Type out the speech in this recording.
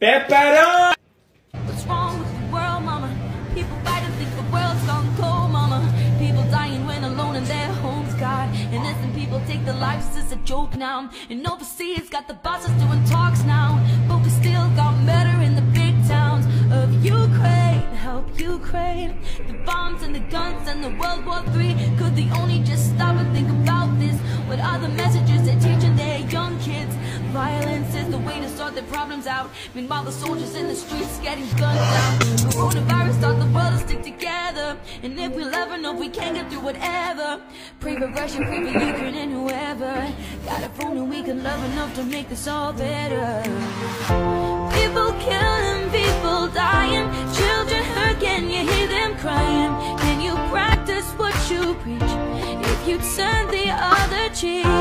Pepperoni! What's wrong with the world, mama? People fight and think the world's gone cold, mama. People dying when alone in their homes, God. Innocent people take their lives as a joke now. And overseas, got the bosses doing talks now. But we still got murder in the big towns of Ukraine. Help Ukraine. The bombs and the guns and the World War III. Could they only just Violence is the way to sort their problems out. Meanwhile, the soldiers in the streets getting gunned down. Coronavirus taught the world to stick together. And if we'll ever know if we can get through whatever, pray for Russia, pray for Ukraine and whoever. Got a phone and we can love enough to make this all better. People killing, people dying, children hurt. Can you hear them crying? Can you practice what you preach? If you turn the other cheek.